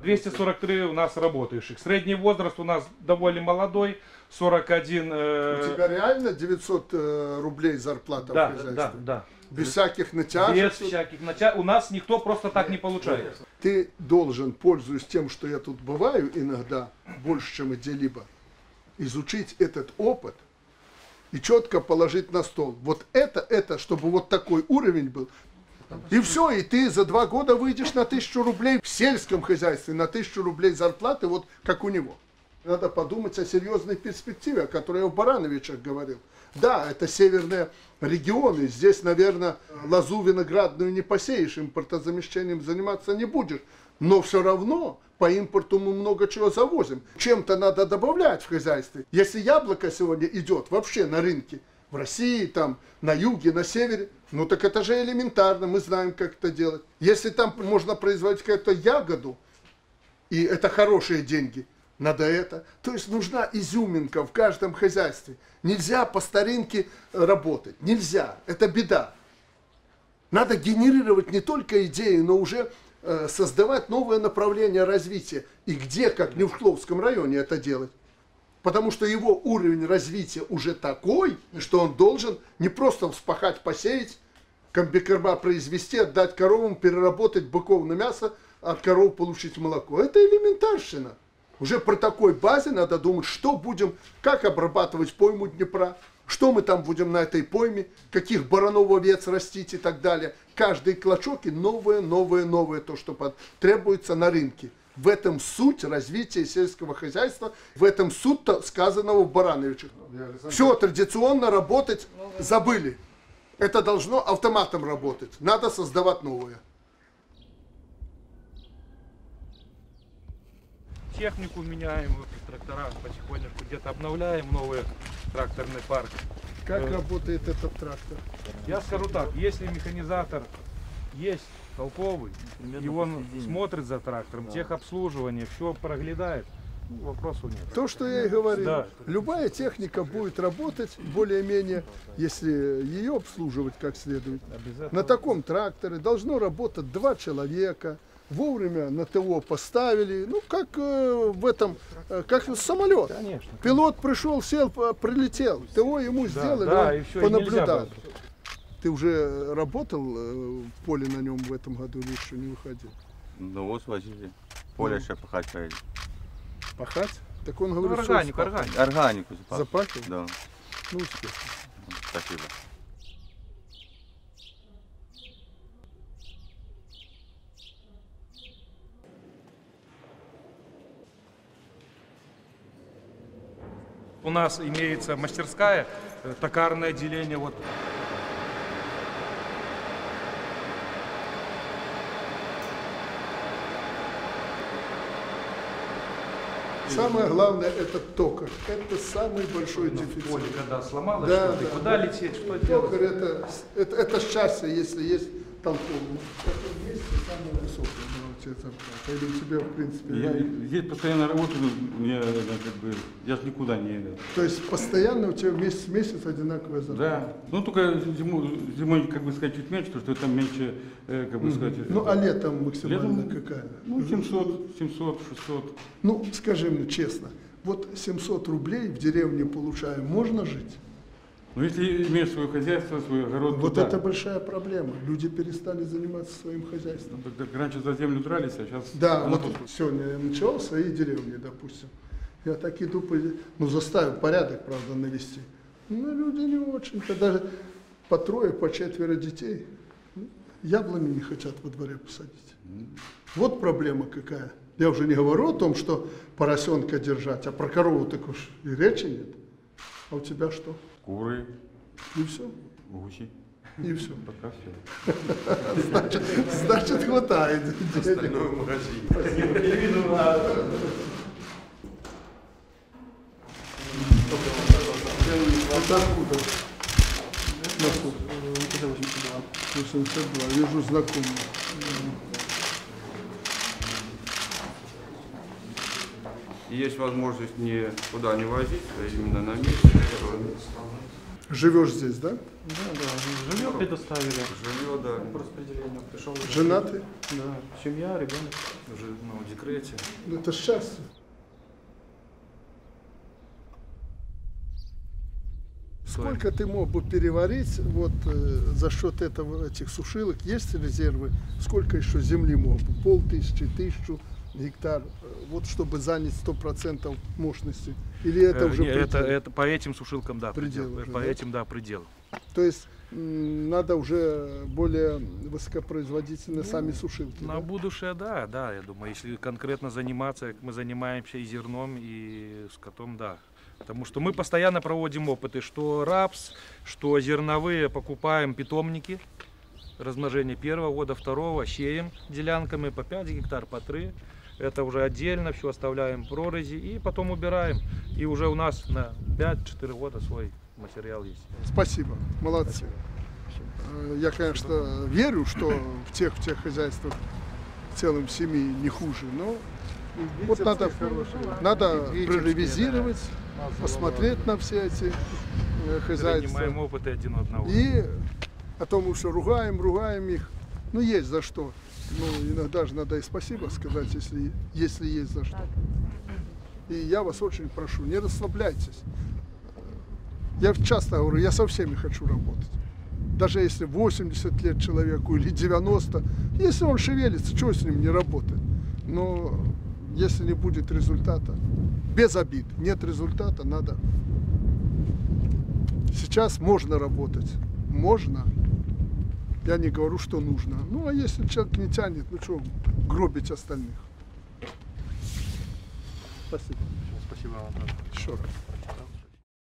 243 у нас работающих. Средний возраст у нас довольно молодой, 41... У э, тебя реально 900 э, рублей зарплата да, в хозяйстве? да, да. Без всяких натяжек? Без всяких нача... У нас никто просто так не получает. Ты должен, пользуясь тем, что я тут бываю иногда, больше, чем где-либо, изучить этот опыт и четко положить на стол. Вот это, это, чтобы вот такой уровень был. И все, и ты за два года выйдешь на тысячу рублей в сельском хозяйстве, на тысячу рублей зарплаты, вот как у него. Надо подумать о серьезной перспективе, о которой я в Барановичах говорил. Да, это северные регионы, здесь, наверное, лозу виноградную не посеешь, импортозамещением заниматься не будешь. Но все равно по импорту мы много чего завозим. Чем-то надо добавлять в хозяйстве. Если яблоко сегодня идет вообще на рынке, в России, там, на юге, на севере, ну так это же элементарно, мы знаем, как это делать. Если там можно производить какую-то ягоду, и это хорошие деньги, надо это. То есть нужна изюминка в каждом хозяйстве. Нельзя по старинке работать, нельзя, это беда. Надо генерировать не только идеи, но уже э, создавать новое направление развития. И где, как не в Кловском районе, это делать? Потому что его уровень развития уже такой, что он должен не просто вспахать, посеять, комбикорма произвести, отдать коровам, переработать быков на мясо, от коров получить молоко. Это элементарщина. Уже про такой базе надо думать, что будем, как обрабатывать пойму Днепра, что мы там будем на этой пойме, каких баранов овец растить и так далее. Каждый клочок и новое, новое, новое, то, что под- требуется на рынке. В этом суть развития сельского хозяйства, в этом суть сказанного в Барановичах. Все традиционно работать забыли. Это должно автоматом работать. Надо создавать новое. Технику меняем, трактора потихонечку где-то обновляем новый тракторный парк. Как Э, работает этот трактор? Я скажу так, если механизатор есть толковый, и он смотрит за трактором, техобслуживание, все проглядает, ну, вопросов нет. То, что я и говорил. Да. Любая техника будет работать более-менее, если ее обслуживать как следует. Обязательно. На таком тракторе должно работать два человека. Вовремя на ТО поставили. Ну, как э, в этом, э, как самолет. Конечно. Пилот пришел, сел, прилетел. ТО ему сделали, да, он и понаблюдал. Ты уже работал э, в поле на нем в этом году или еще не выходил? Ну вот возили. Поле ще пахать поїде. Пахать? Так он Ну, говорит, что органику, органику. Органіку запах. Запахил? Да. Ну, успех. Спасибо. У нас имеется мастерская, э, токарное отделение, вот Самое главное это токарь. Это самый большой дефицит. поле, когда сломалось, Да, да, куда да. лететь, что делать. Токарь это, это, это счастье, если есть толковый. В каком месте самое высокое была у тебя зарплата? Или у тебя, в принципе, Я не- здесь постоянно работаю, мне э, как бы, я же никуда не... То есть постоянно у тебя месяц в месяц одинаковая зарплата? Да, ну только зимой, зимой, как бы сказать, чуть меньше, потому что там меньше, э, как бы сказать... Ну, а летом максимально Летом, какая? Ну, 700, 700, 600. Ну, скажи мне честно, вот 700 рублей в деревне получаем, можно жить? Но если имеешь свое хозяйство, свой огород, Вот да. это большая проблема. Люди перестали заниматься своим хозяйством. Так, так раньше за землю дрались, а сейчас... Да, вот тут- сегодня я начал в своей деревне, допустим. Я так иду, ну, заставил порядок, правда, навести. Ну, люди не очень-то, даже по трое, по четверо детей. Яблони не хотят во дворе посадить. Вот проблема какая. Я уже не говорю о том, что поросенка держать, а про корову так уж и речи нет. А у тебя что? Куры, И все? гуси. И все. Пока все. Значит, значит хватает. денег. Это откуда? Насколько? 82. Вижу знакомый. И есть возможность никуда не возить, а именно на месте. Живешь здесь, да? Да, да, жилье предоставили. Жилье, да. По распределению пришел. Женатый? Да, семья, ребенок. Уже ну, в декрете. Ну, это счастье. Сколько ты мог бы переварить вот э, за счет этого этих сушилок? Есть резервы? Сколько еще земли мог бы? Полтысячи, тысячу гектар, вот чтобы занять сто процентов мощности? Или это Э, уже не, это, предел? это по этим сушилкам, да, Предел предел. уже, по да? этим, да, предел. То есть надо уже более высокопроизводительные сами сушилки. На да? будущее, да, да, я думаю, если конкретно заниматься, как мы занимаемся и зерном, и скотом, да. Потому что мы постоянно проводим опыты, что рапс, что зерновые, покупаем питомники, размножение первого года, второго, сеем делянками по 5 гектар, по 3. Это уже отдельно, все оставляем прорези и потом убираем. И уже у нас на 5-4 года свой материал есть. Спасибо, молодцы. Э, Я, конечно, верю, что в тех, в тех хозяйствах в целом семьи не хуже, но вот надо, надо проревизировать, посмотреть на все эти э, хозяйства. Принимаем опыты один у одного. И о том, что ругаем, ругаем их. Ну, есть за что. Ну, иногда же надо и спасибо сказать, если, если есть за что. И я вас очень прошу, не расслабляйтесь. Я часто говорю, я со всеми хочу работать. Даже если 80 лет человеку или 90, если он шевелится, чего с ним не работать? Но если не будет результата, без обид, нет результата, надо. Сейчас можно работать, можно. Я не говорю, что нужно. Ну, а если человек не тянет, ну что, гробить остальных. Спасибо. Спасибо вам. Еще раз.